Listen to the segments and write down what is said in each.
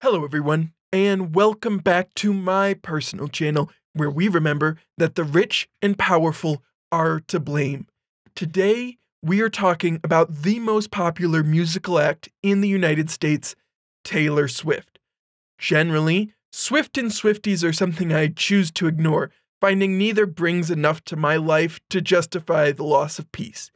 Hello, everyone, and welcome back to my personal channel where we remember that the rich and powerful are to blame. Today, we are talking about the most popular musical act in the United States, Taylor Swift. Generally, Swift and Swifties are something I choose to ignore, finding neither brings enough to my life to justify the loss of peace.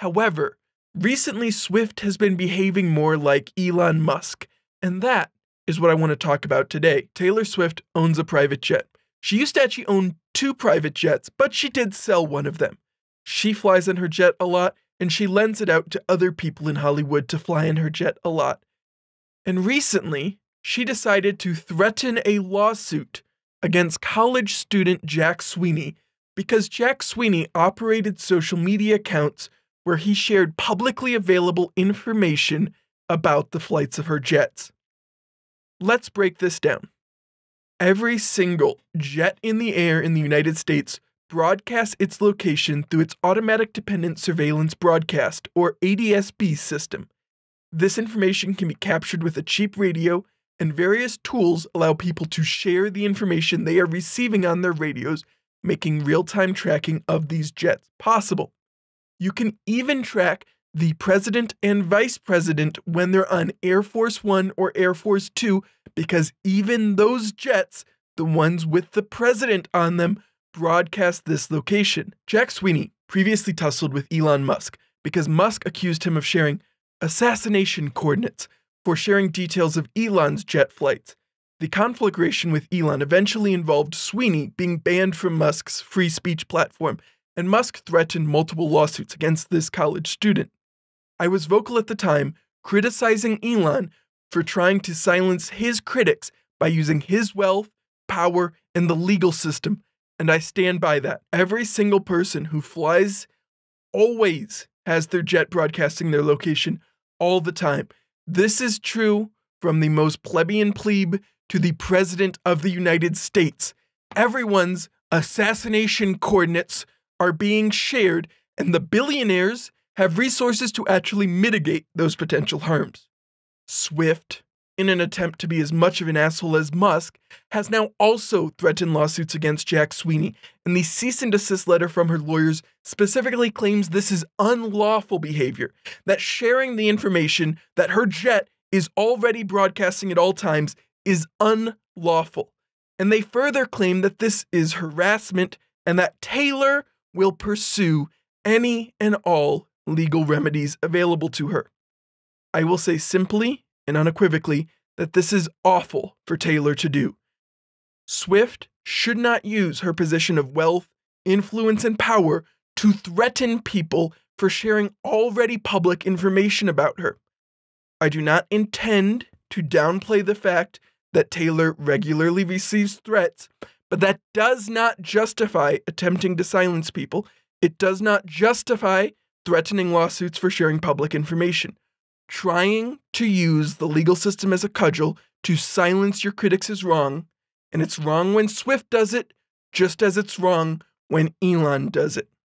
However, recently Swift has been behaving more like Elon Musk, and that is what I want to talk about today. Taylor Swift owns a private jet. She used to actually own two private jets, but she did sell one of them. She flies in her jet a lot, and she lends it out to other people in Hollywood to fly in her jet a lot. And recently, she decided to threaten a lawsuit against college student Jack Sweeney because Jack Sweeney operated social media accounts where he shared publicly available information about the flights of her jets. Let's break this down. Every single jet in the air in the United States broadcasts its location through its Automatic Dependent Surveillance Broadcast, or ADSB system. This information can be captured with a cheap radio, and various tools allow people to share the information they are receiving on their radios, making real time tracking of these jets possible. You can even track the president and vice president when they're on Air Force One or Air Force Two, because even those jets, the ones with the president on them, broadcast this location. Jack Sweeney previously tussled with Elon Musk because Musk accused him of sharing assassination coordinates for sharing details of Elon's jet flights. The conflagration with Elon eventually involved Sweeney being banned from Musk's free speech platform, and Musk threatened multiple lawsuits against this college student. I was vocal at the time, criticizing Elon for trying to silence his critics by using his wealth, power, and the legal system, and I stand by that. Every single person who flies always has their jet broadcasting their location all the time. This is true from the most plebeian plebe to the President of the United States. Everyone's assassination coordinates are being shared, and the billionaires have resources to actually mitigate those potential harms. Swift, in an attempt to be as much of an asshole as Musk, has now also threatened lawsuits against Jack Sweeney, and the cease and desist letter from her lawyers specifically claims this is unlawful behavior, that sharing the information that her jet is already broadcasting at all times is unlawful. And they further claim that this is harassment and that Taylor will pursue any and all legal remedies available to her. I will say simply and unequivocally that this is awful for Taylor to do. Swift should not use her position of wealth, influence, and power to threaten people for sharing already public information about her. I do not intend to downplay the fact that Taylor regularly receives threats, but that does not justify attempting to silence people. It does not justify threatening lawsuits for sharing public information. Trying to use the legal system as a cudgel to silence your critics is wrong, and it's wrong when Swift does it, just as it's wrong when Elon does it.